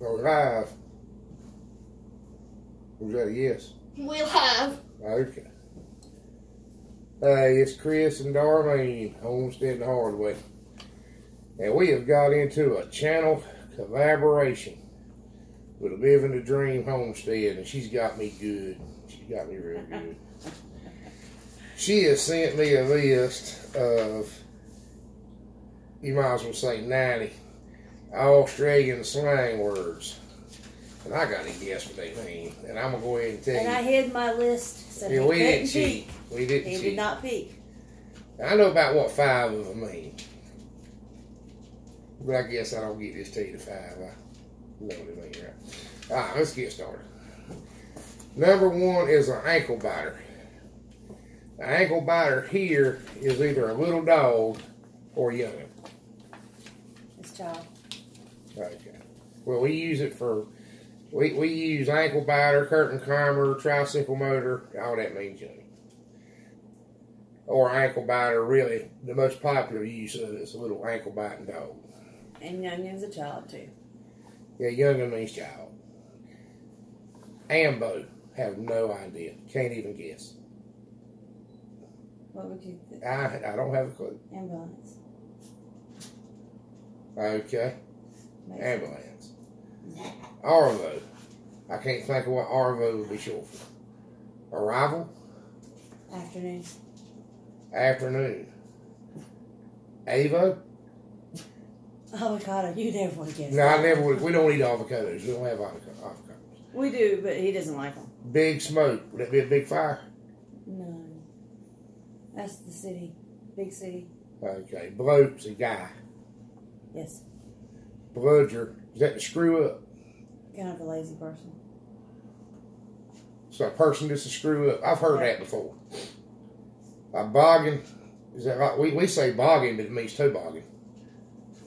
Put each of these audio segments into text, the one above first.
Or live. Was that a yes? We live. Okay. Hey, it's Chris and Darlene, Homestead and Hard Way. And we have got into a channel collaboration with a Living the Dream Homestead, and she's got me good. She's got me real good. She has sent me a list of, you might as well say 90 Australian slang words. And I got to guess what they mean. And I'm going to go ahead and tell And you. I hid my list so yeah, he we didn't cheat. peek. We didn't He cheat. did not peek. I know about what five of them mean. But I guess I don't get this to you to five. I know what it means, right? All right, let's get started. Number one is an ankle biter. An ankle biter here is either a little dog or young. This child. Okay. Well, we use it for, we, we use ankle biter, curtain climber, tricycle motor, all that means young. Or ankle biter, really, the most popular use of it is a little ankle biting dog. And Youngin's a child too. Yeah, youngin means child. Ambo, have no idea. Can't even guess. What would you think? I, I don't have a clue. Ambulance. Okay. Maybe. Ambulance. Arvo. I can't think of what Arvo would be short for. Arrival? Afternoon. Afternoon. Avo? Avocado. You never would have guessed. No, I never would. We don't eat avocados. We don't have avoc- avocados. We do, but he doesn't like them. Big smoke. Would that be a big fire? No. That's the city. Big city. Okay. Bloke's a guy. Yes. Bludger. Is that to screw up? Kind of a lazy person. So a person just to screw up. I've heard that before. A boggin. Is that right? We, we say boggin, but it means toboggan.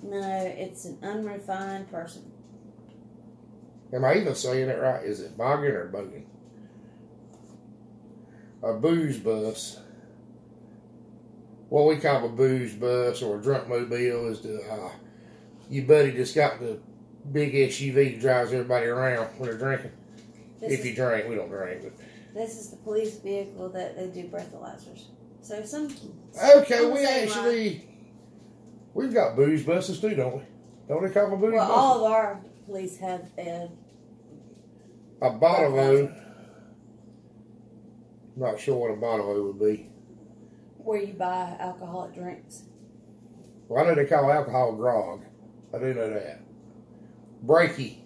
No, it's an unrefined person. Am I even saying it right? Is it boggin or boggin? A booze bus. What we call a booze bus or a drunk mobile is the uh, you buddy just got the big SUV that drives everybody around when they're drinking. This, if you drink, we don't drink. But this is the police vehicle that they do breathalyzers. So some. okay, the we actually we've got booze buses too, don't we? Don't they call them booze Well, buses? all of our police have a A bottle Not sure what a bottle would be. where you buy alcoholic drinks. Well, I know they call alcohol grog. I do know that. Breaky.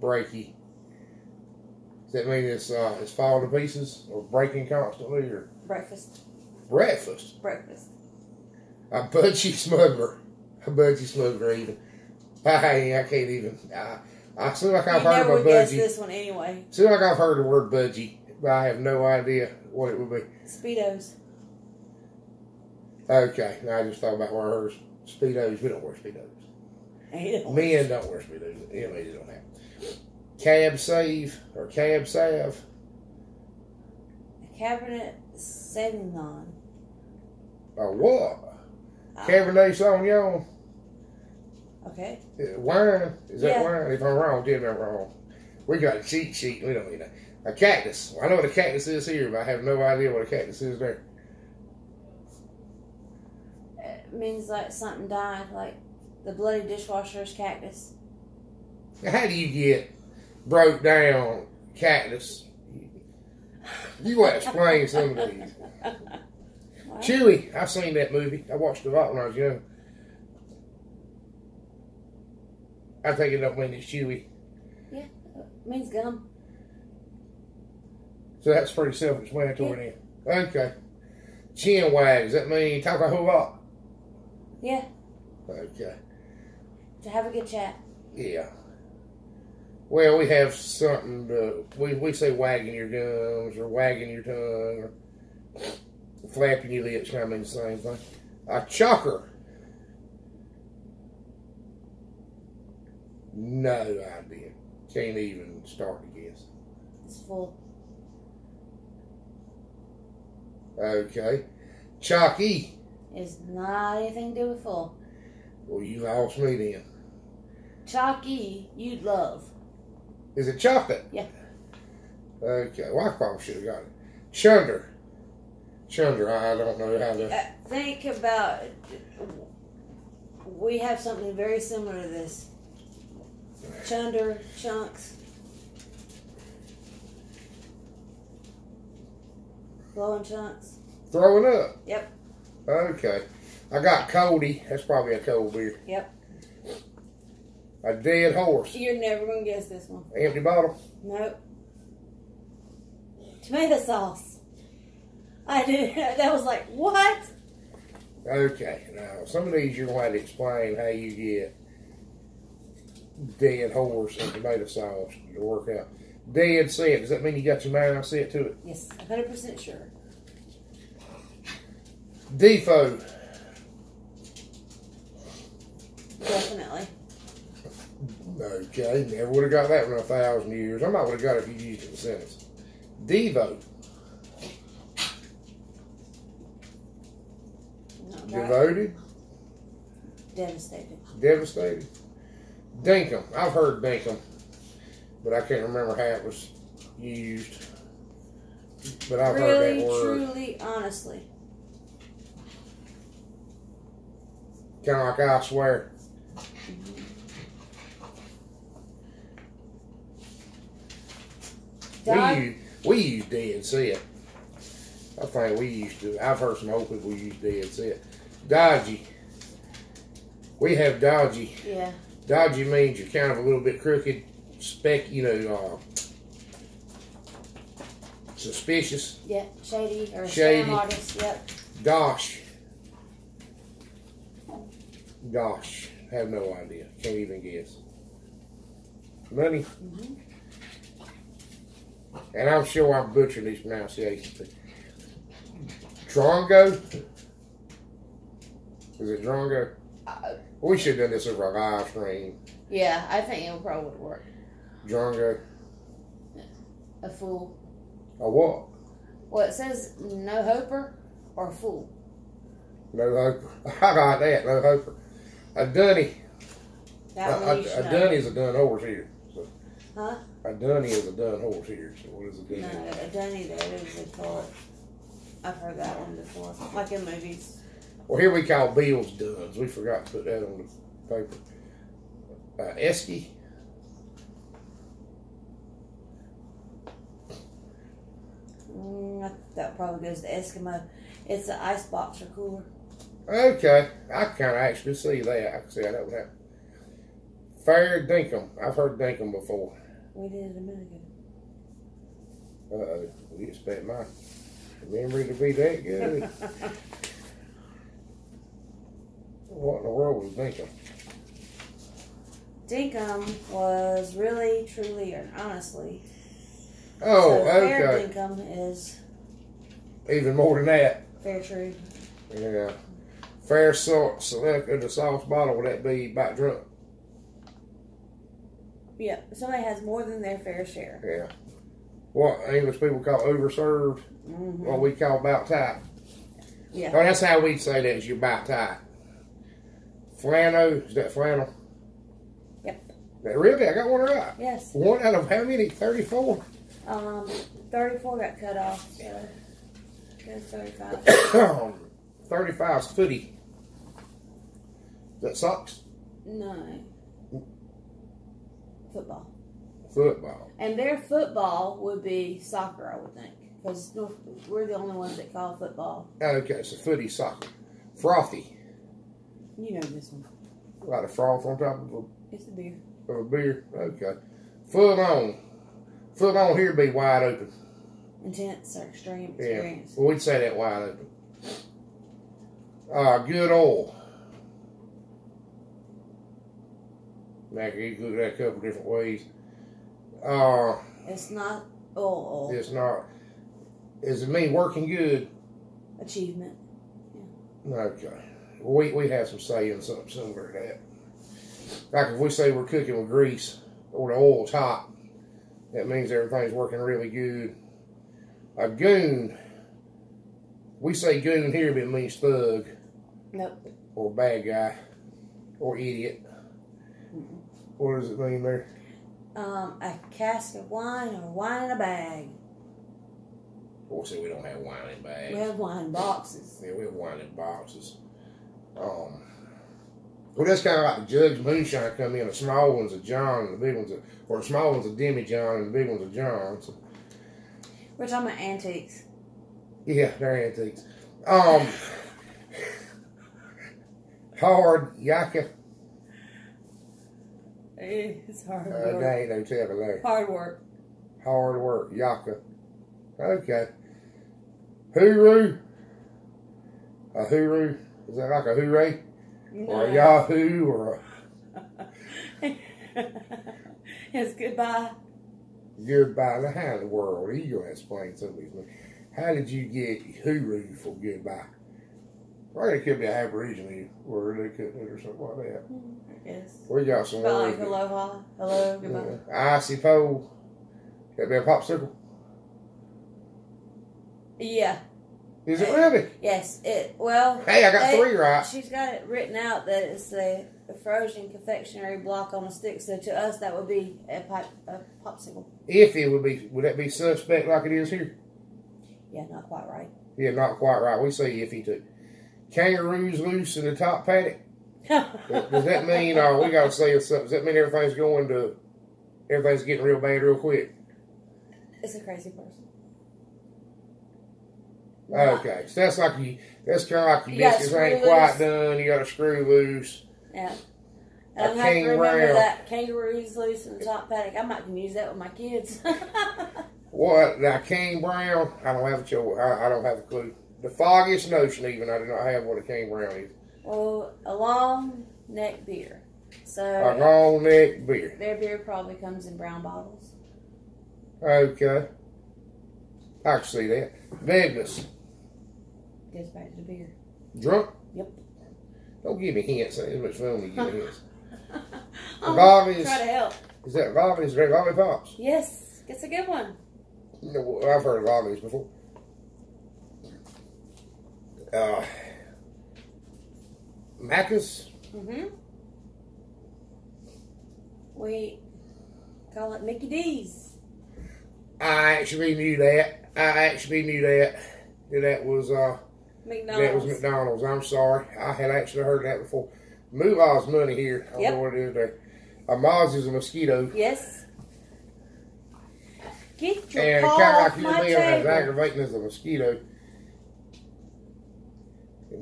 Breaky. Does that mean it's uh, it's falling to pieces or breaking constantly or Breakfast. breakfast? Breakfast. A budgie smuggler. A budgie smuggler even. I, I can't even. I, I seem like I've you heard of a budgie. this one anyway. Seems like I've heard the word budgie, but I have no idea what it would be. Speedos. Okay, now I just thought about where her speedos. We don't wear speedos. And he don't- Men don't wear speedos. Anyway, they don't have. Cab save or cab salve. Cabernet Sauvignon. Or what? Ah, Cabernet Sauvignon. Okay. Uh, Wine. Is that Yeah. wine? If I'm wrong, tell me I'm wrong. We got a cheat sheet. We don't need that. A cactus. Well, I know what a cactus is here, but I have no idea what a cactus is there. It means like something died, like the bloody dishwasher's cactus. How do you get broke down cactus? You got to explain some of these. Chewy. I've seen that movie. I watched it a lot when I was young. I think it don't mean it's chewy. Yeah, means gum. So that's pretty self-explanatory then. Okay. Chin wag. Does that mean talk a whole lot? Yeah, Okay. to have a good chat. Yeah. Well, we have something to, we, we say wagging your gums or wagging your tongue or flapping your lips, kind of mean the same thing. A chucker. No idea. Can't even start to guess. It's full. Okay. Chalky. It's not anything to do with full. Well, you lost me then. Chalky, you'd love. Is it chocolate? Yeah. Okay. Well, I probably should have got it. Chunder. Chunder. I don't know how to. Uh, think about. We have something very similar to this. Chunder chunks. Blowing chunks. Throwing up. Yep. Okay. I got Coldie. That's probably a cold beer. Yep. A dead horse. You're never gonna guess this one. Empty bottle. Nope. Tomato sauce. I did. That was like what? Okay. Now, some of these you're going to have to explain how you get dead horse and tomato sauce to work out. Dead set. Does that mean you got your mind set to it? Yes, hundred percent sure. Defo. Definitely. Okay. Never would have got that one in a thousand years. I might would have got it if you used it in a sentence. Devo. Not right. Devoted. Devastated. Devastated. Dinkum. I've heard dinkum, but I can't remember how it was used. But I've heard really, that word. truly, honestly. Kind of like I swear. We use, we use dead set. I think we used to. I've heard some old people use dead set. Dodgy. We have dodgy. yeah. Dodgy means you're kind of a little bit crooked, spec, you know, uh, suspicious. Yeah, shady or Shady. artist. Yep. Gosh. Gosh. Have no idea. Can't even guess. Money. Mhm. And I'm sure I'm butchering these pronunciations. Drongo? Is it Drongo? Uh, We should have done this over a live stream. yeah, I think it probably would work. Drongo. A fool. A what? Well, it says no hoper or fool. No hoper. I got that. No hoper. A dunny. That A, one you a, should a know. dunny is a dun horse here. So. Huh? A dunny is a dun horse here. So what is a dunny? No, a dunny there is a it. I've heard that one before, like in movies. Well, here we call bills duns. We forgot to put that on the paper. Uh, Esky. Mm, that probably goes to Eskimo. It's an ice box or cooler. Okay, I can actually see that. I can see how that would happen. Fair dinkum. I've heard dinkum before. We did it a minute ago. Uh oh. We expect my memory to be that good. what in the world was dinkum? Dinkum was really, truly, or honestly. Oh, so fair okay. dinkum is Even more than that. fair true. Yeah. Fair salt, select in the sauce bottle. Would that be about drunk? Yeah, somebody has more than their fair share. Yeah. What English people call overserved, Mm-hmm. what we call about tight. Yeah. Oh, that's how we'd say that is you're about tight. Flannel, is that flannel? Yep. That really? I got one right. Yes. One out of how many? 34? Um, 34 got cut off, so go 35. 35's footy. Is that socks? No. Football. Football. And their football would be soccer, I would think. Because we're the only ones that call football. Oh, okay, so footy soccer. Frothy. You know this one. A lot of froth on top of it? It's a beer. of a beer. Okay. Full on. Full on here be wide open. Intense or extreme experience. Yeah. Well, we'd say that wide open. Uh, good old. Now, you cook that a couple different ways. Uh, It's not oil, oil. it's not. Does it mean working good? Achievement. Yeah. Okay. We we have some say in something similar to that. Like if we say we're cooking with grease or the oil's hot, that means everything's working really good. A goon, we say goon here, but it means thug Nope. or bad guy or idiot. what does it mean there? Um, a cask of wine or wine in a bag. Of course, we don't have wine in bags. We have wine boxes. Yeah, we have wine in boxes. Um, well, that's kind of like the Judge Moonshine come in. The small ones are John, and the big ones are, or the small ones are Demi John, and the big ones are John. So, We're talking about antiques. yeah, they're antiques. Um, hard yakka. It's hard Uh, work. that ain't no telling there. Hard work. Hard work, yakka. Okay. Hooroo. A hooroo. Is that like a hooray? Or a yahoo or a it's goodbye. goodbye. Now, how in the world are you going to explain some of? How did you get hooroo for goodbye? Well, it could be an Aboriginal word. They could or something like that. Hmm, I guess. We got some like words. that- aloha. Hello. Goodbye. Yeah. Icy pole. Could be a popsicle. Yeah. Is it really? Yes. It. Well. Hey, I got they- three right. She's got it written out that it's a, a frozen confectionery block on a stick. So to us, that would be a pipe, a popsicle. If it would be, would that be suspect like it is here? Yeah, not quite right. Yeah, not quite right. We say iffy too. Kangaroos loose in the top paddock. Does that mean uh, we got to say something? Does that mean everything's going to, everything's getting real bad real quick? it's a crazy person. Okay, so that's like you. That's kind of like your You biscuits ain't quite done. You got to screw loose. Yeah. And I have to remember kangaroo. that kangaroos loose in the top paddock. I might can use that with my kids. What? Now, King Brown. I don't have a I don't have a clue. The foggiest notion, even I do not have what a King Brown is. well, a long neck beer. So A long neck beer. their beer probably comes in brown bottles. Okay, I can see that. Vegas. Goes back to the beer. Drunk? Yep. Don't give me hints. Ain't much fun when you give me hints. Bobby's- try to help. Is that? Is that Lollipops? Yes, it's a good one. No, I've heard of Volley's before. Uh, Macca's? Mm-hmm. We call it Mickey D's. I actually knew that. I actually knew that. That that was uh that was McDonald's. McDonald's. I'm sorry. I had actually heard that before. Moolah's money here. I don't Yep. know what it is there. A Moz is a mosquito. yes. Get your And paw kind of off like you my live as aggravating as a mosquito.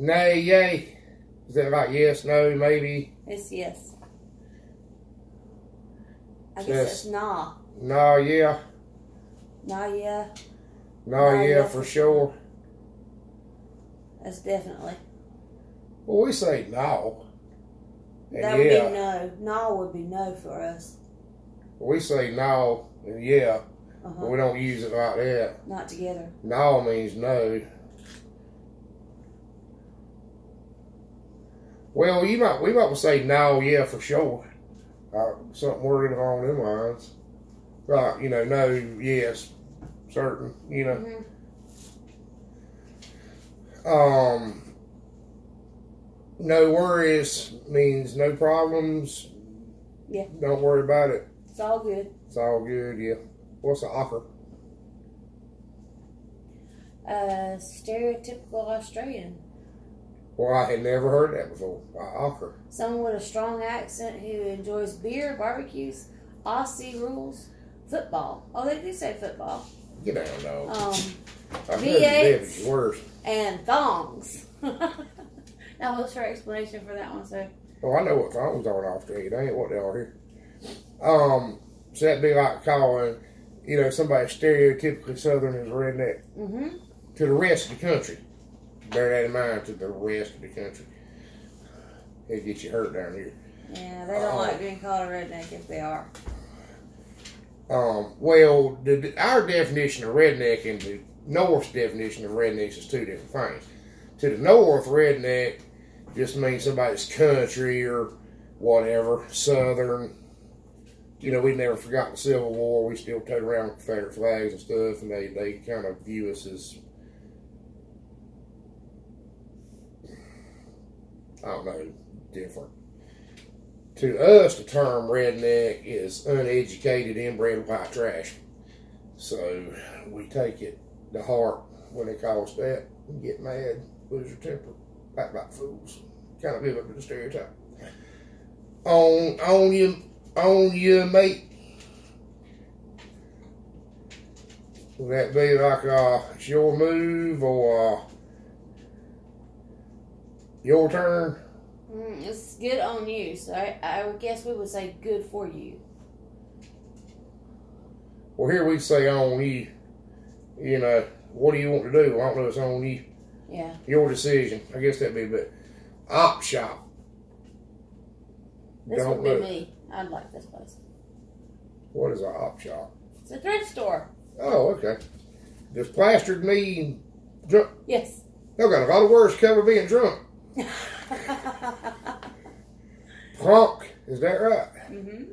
Nay, yay. Is that like yes, no, maybe? It's yes. I guess Yes. it's nah. No, yeah. Nah, yeah. No, No, yeah, for sure. That's definitely. Well, we say no. And That would yeah. be no. No would be no for us. We say no and yeah, Uh-huh. but we don't use it like that. Not together. No means no. Well, you might we might say no, yeah, for sure. Uh, something worded along them lines. Right, you know, no, yes, certain, you know. hmm Um, no worries means no problems. Yeah. Don't worry about it. It's all good. It's all good. Yeah. What's an ocker? Uh, stereotypical Australian. Well, I had never heard that before. Ocker. Someone with a strong accent who enjoys beer, barbecues, Aussie rules, football. Oh, they do say football. Get down, dog. Um, I've V8s. Worse. and thongs. that was her explanation for that one. So Oh, I know what thongs are in Australia. They ain't what they are here. Um, so that'd be like calling, you know, somebody stereotypically Southern as a redneck hmm to the rest of the country. Bear that in mind to the rest of the country. It gets you hurt down here. Yeah, they don't Oh. like being called a redneck if they are. Um, well, the, our definition of redneck and the North's definition of rednecks is two different things. To the North, redneck just means somebody's country or whatever, Southern. You know, we never forgot the Civil War. We still tote around Confederate flags and stuff, and they, they kind of view us as, I don't know, different. To us, the term redneck is uneducated, inbred white trash. So we take it to heart when they call us that and get mad, lose your temper, act like fools. Kind of live up to the stereotype. On on you on you mate. Would that be like uh it's your move or uh, your turn? Mm, it's good on you. So I, I would guess we would say good for you. Well, here we say on you. You know, what do you want to do? I don't know. It's on you. Yeah. Your decision. I guess that'd be a bit. Op shop. This Don't would be look. me. I'd like this place. What is an op shop? It's a thrift store. Oh, okay. Does plastered me drunk? Yes. They got a lot of words cover being drunk. Plunk. Is that right? hmm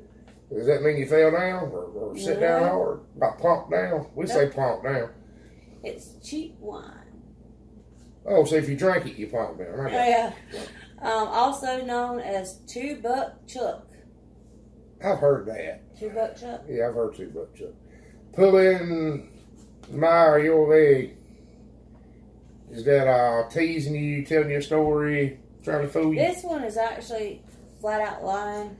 Does that mean you fell down or, or sit down hard? Got plunked down? We say plunk down. It's cheap wine. Oh, so if you drink it, you plunk down. Oh, yeah. Um, also known as two buck chuck. I've heard that. Two buck chuck. Yeah, I've heard two buck chuck. it. Pulling my or your leg. Is that uh, teasing you, telling you a story, trying to fool you? This one is actually flat out lying.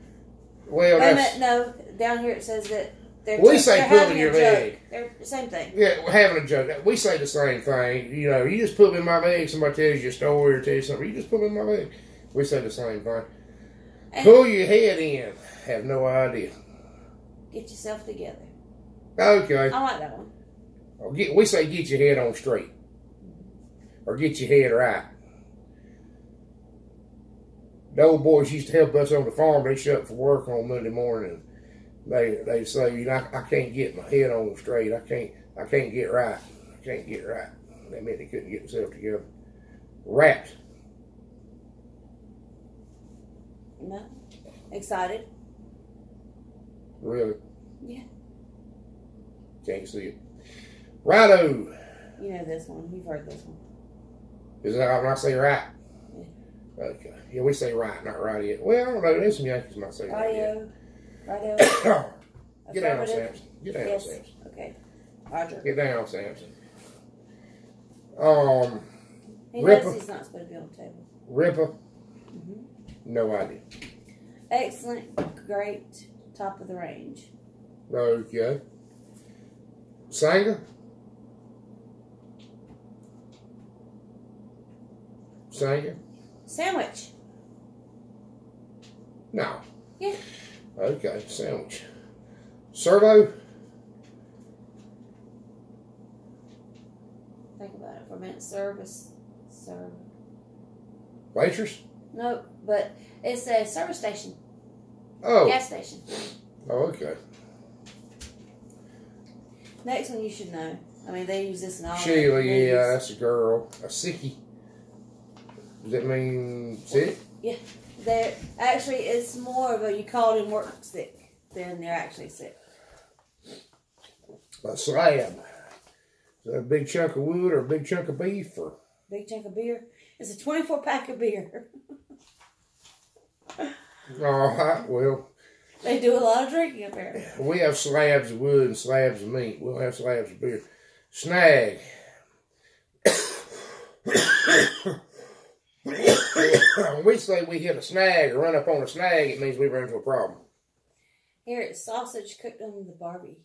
Well, Wait minute, no. Down here it says that they're We just- say pulling your leg. They're the same thing. yeah, we're having a joke. We say the same thing. You know, you just pull in my leg. Somebody tells you a story or tells you something. You just pull in my leg. We say the same thing. And Pull your head in. Have no idea. get yourself together. Okay. I like that one. We say get your head on straight. Or get your head right. The old boys used to help us on the farm. They shut up for work on Monday morning. They they say, you know, I, I can't get my head on straight. I can't I can't get right. I can't get right. That meant they couldn't get themselves together. Rapt. No. Excited. Really. Yeah. Can't see it. Righto. You know this one. You've heard this one. Is that when I say right? Okay. Yeah, we say right, not right yet. Well, I don't know. There's some Yankees might say right yet. Radio. Get down, Samson. Get down, Yes. Samson. Okay. Roger. Get down, Samson. Um, He Ripper. knows he's not supposed to be on the table. Ripper. Mhm. No idea. Excellent. Great. Top of the range. Okay. Singer. Singer. Sandwich. No. Yeah. Okay. Sandwich. Servo. Think about it for a minute. Service. Serve. Waitress. No, but it's a service station. Oh. Gas station. Oh. Okay. Next one you should know. I mean, they use this in all Sheila. Yeah, that's a girl. A sickie. Does that mean sick? They're actually it's more of a you called in work sick than they're actually sick. A slab. Is that a big chunk of wood or a big chunk of beef or? Big chunk of beer. It's a twenty four pack of beer. All right. Well, they do a lot of drinking up apparently. we have slabs of wood and slabs of meat. We'll have slabs of beer. Snag. when we say we hit a snag or run up on a snag, it means we run into a problem. Here it's sausage cooked on the Barbie.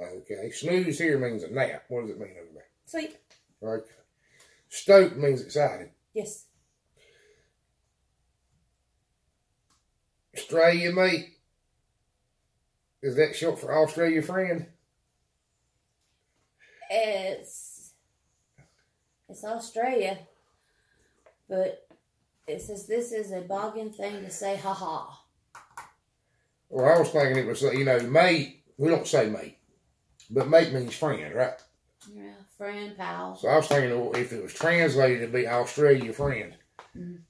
Okay. Snooze here means a nap. What does it mean over there? Sleep. Okay. Stoked means excited. Yes. Australia mate. Is that short for Australia friend? It's it's Australia, but it says this is a boggin thing to say ha ha. Well, I was thinking it was, you know, mate. We don't say mate, but mate means friend, right? Yeah, friend, pal. So I was thinking if it was translated, it'd be Australia friend. Mhm.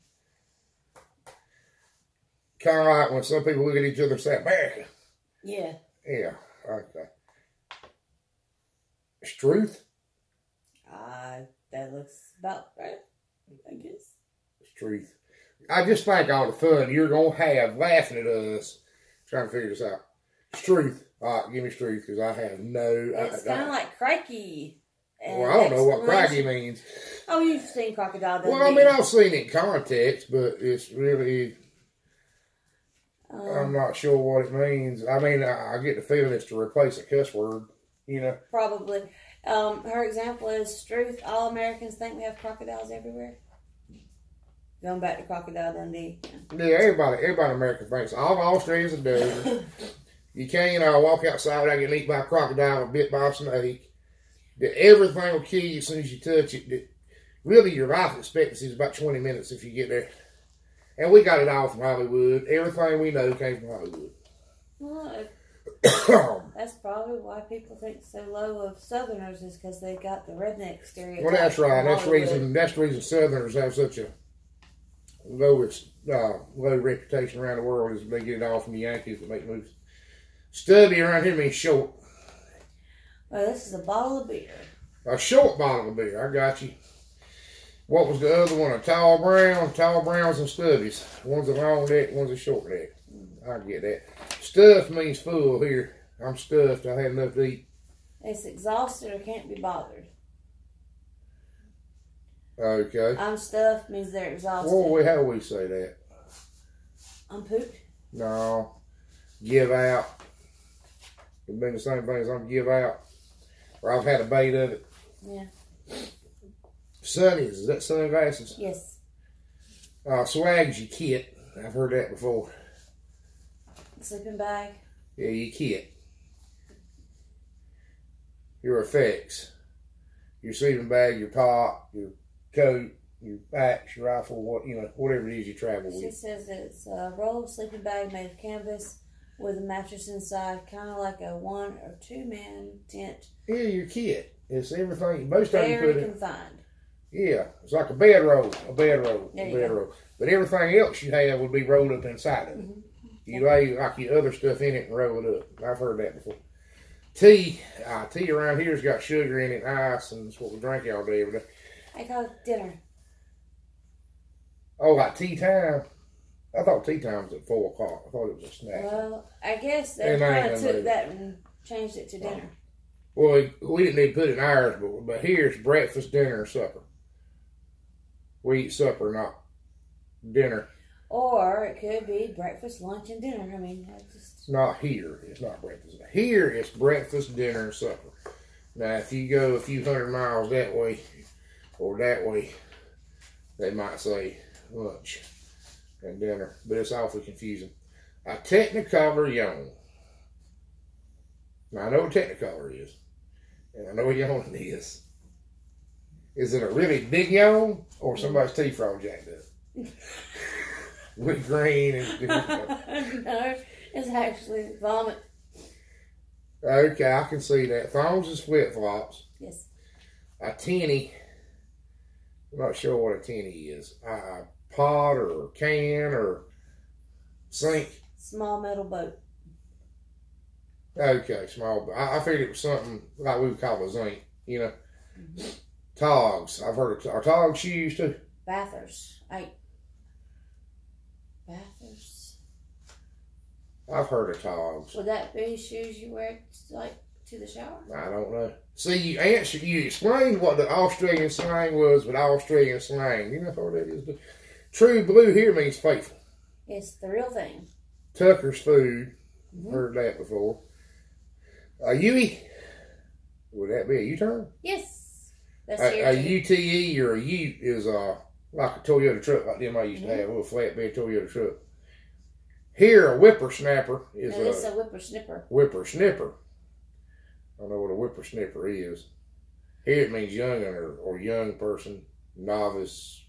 Kind of like when some people look at each other and say America. Yeah. Yeah, okay. Struth? Uh, that looks about right, I guess. It's truth. I just think all the fun you're gonna have laughing at us trying to figure this out. It's truth. All right, give me truth because I have no. It's kind of like crikey. well, I don't know what craggy means. Oh, you've seen crocodile. Well, I mean, I've seen it in context, but it's really I'm um, not sure what it means. I mean, I, I get the feeling it's to replace a cuss word. You know, probably. Um, her example is truth. All Americans think we have crocodiles everywhere. Going back to Crocodile Dundee. yeah, everybody, everybody in America thinks all Australians are doing. You can't uh, walk outside without getting eaten by a crocodile or bit by a snake. That everything will kill you as soon as you touch it. That really, your life expectancy is about 20 minutes if you get there. And we got it all from Hollywood. Everything we know came from Hollywood. Well, that's probably why people think so low of Southerners is because they got the redneck stereotype. well, that's right. That's the reason. That's the reason Southerners have such a low, uh, low reputation around the world is they get it all from the Yankees that make movies. Stubby around here means short. Well, this is a bottle of beer. A short bottle of beer. I got you. What was the other one? A tall brown, tall browns and stubbies. One's a long neck, one's a short neck. I get that. Stuffed means full here. I'm stuffed. I had enough to eat. It's exhausted or can't be bothered. Okay. I'm stuffed means they're exhausted. Well, we how we say that? I'm pooped. No. Give out. It'd been the same thing as I'm give out. Or I've had a bait of it. Yeah. Sunnies, is that sunglasses? Yes. Uh, swag's your kit. I've heard that before. Sleeping bag. Yeah, your kit. Your effects. Your sleeping bag, your pot, your coat, your axe, your rifle, what you know, whatever it is you travel She with. She says it's a rolled sleeping bag made of canvas with a mattress inside, kind of like a one or two man tent. Yeah, your kit. It's everything. Most of you put it. confined. Yeah, it's like a bedroll, a bedroll, There a you bedroll. But everything else you have would be rolled up inside of it. Mhm. You lay like your other stuff in it and roll it up. I've heard that before. Tea, uh, tea around here's got sugar in it, and ice, and it's what we drink all day every day. I call it dinner. Oh, like tea time. I thought tea time was at four o'clock. I thought it was a snack. Well, I guess they And I kind of took that and changed it to dinner. Well, we, we didn't need to put it in ours, but but here's breakfast, dinner, and supper. We eat supper, not dinner. Or it could be breakfast, lunch, and dinner. I mean, that's just not here. It's not breakfast. Here it's breakfast, dinner, and supper. Now, if you go a few hundred miles that way or that way, they might say lunch and dinner, but it's awfully confusing. A Technicolor yawn. Now, I know what Technicolor is, and I know what yawn is. Is it a really big yawn or somebody's teeth all jacked up? With green and no, it's actually vomit. Okay, I can see that. Thongs is flip flops. Yes. A tinny. I'm not sure what a tinny is. A pot or can or sink. Small metal boat. Okay, small. I, I figured it was something like we would call a zinc. You know, mm-hmm. togs. I've heard of are togs shoes too. Bathers. I. Bathers. I've heard of togs. Would that be shoes you wear like to the shower? I don't know. See, you answered. You explained what the Australian slang was with Australian slang. You know what that is. True blue here means faithful. It's the real thing. Tucker's food. Mhm. Heard that before. A Ute. Would that be a U-turn? Yes. That's A, a. UTE or a U is uh like a Toyota truck, like them I used to Mhm. have, a little flatbed Toyota truck. Here, a whippersnapper is it's a a whippersnipper. whippersnipper. I don't know what a whippersnipper is. Here it means young or, or young person, novice.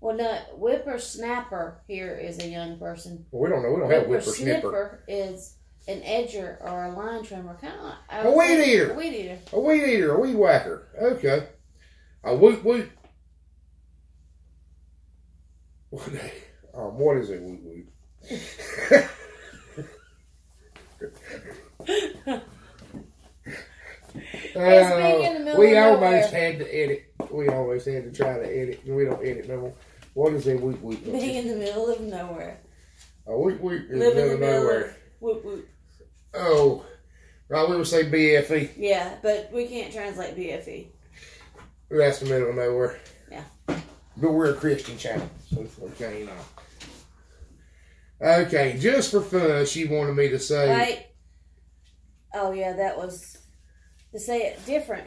Well, no, whippersnapper here is a young person. Well, we don't know. We don't have whippersnipper. Whippersnipper is an edger or a line trimmer, kind of like A weed eater. A weed eater. A weed eater, a weed whacker. Okay. A whoop whoop. What, um, what is a whoop whoop? being Uh, we almost nowhere. had to edit. We always had to try to edit. We don't edit no more. What is it? We we. Being in the middle of nowhere. Oh, we we in the Live in middle the of middle nowhere. of whoop whoop. Oh, right. We would say BFE. Yeah, but we can't translate. BFE. That's the middle of nowhere. Yeah. But we're a Christian channel, so it's okay, you know. Okay, just for fun, she wanted me to say. Right? Oh yeah, that was to say it different.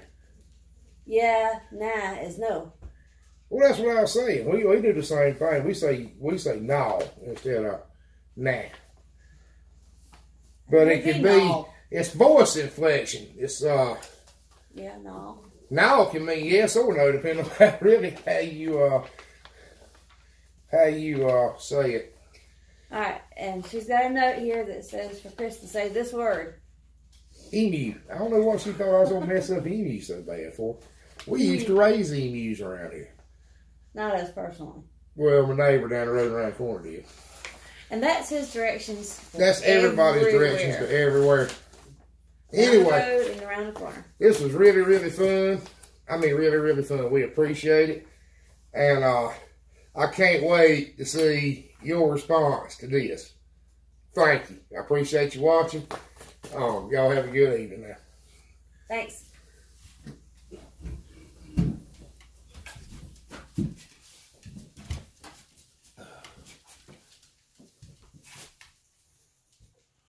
Yeah, nah is no. Well, that's what I was saying. We, we do the same thing. We say we say no instead of nah. But it Maybe can be no. it's voice inflection. It's uh Yeah, no. Now can mean yes or no depending on how really how you uh how you uh say it. Alright, and she's got a note here that says for Chris to say this word. Emu. I don't know what she thought I was gonna mess up emu so bad for. We used to raise emus around here. Not us personally. Well, my neighbor down the road around the corner did. And that's his directions. That's everybody's everywhere. directions to everywhere. Anyway. Around the corner. This was really, really fun. I mean, really, really fun. We appreciate it. And uh, I can't wait to see your response to this. Thank you. I appreciate you watching. Um, y'all have a good evening now. Thanks.